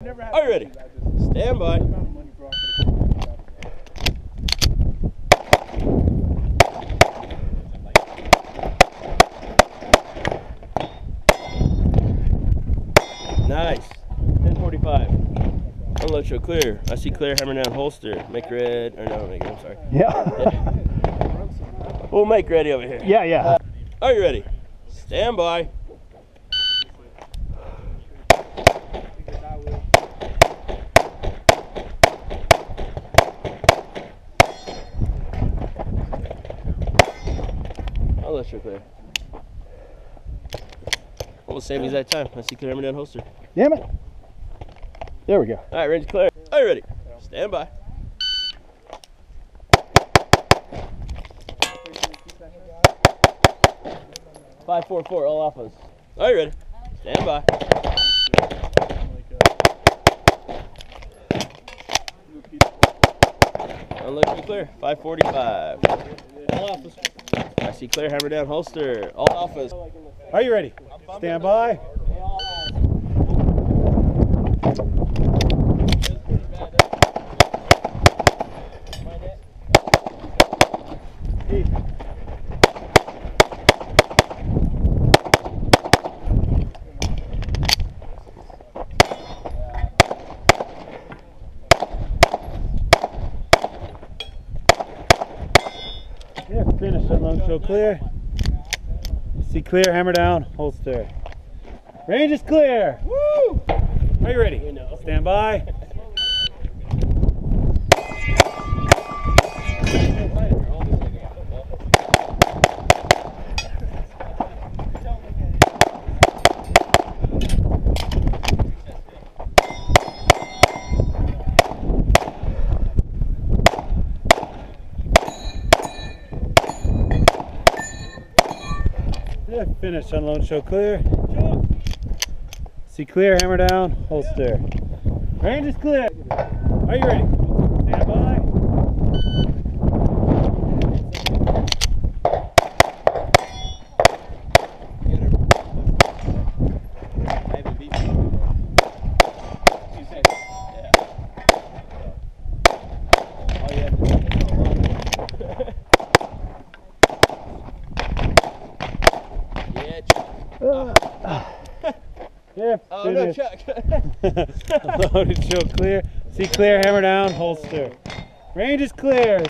Are you ready? Stand by. Nice. 1045. Unload show clear. I see clear, hammer down, holster. Make red. Or no, make I'm sorry. Yeah. We'll make ready over here. Yeah, yeah. Are you ready? Stand by. I'll let you clear. Almost same exact time. I see clear hammer down holster. Damn it. There we go. All right, range clear. Are you ready? Stand by. Five, four, four, all alphas. Are you ready? Stand by. You clear. 545. All alphas. I see Claire hammer down holster. All alphas. Are you ready? Stand by. Yeah, finish unload show clear. See clear, hammer down, holster. Range is clear. Woo! Are you ready? Stand by. Yeah, finish unload show clear. See clear, hammer down, holster. Range is clear. Are you ready? Stand by. Yeah, Yeah, Oh no. Chuck. Loaded show clear. See clear, hammer down, holster. Range is clear.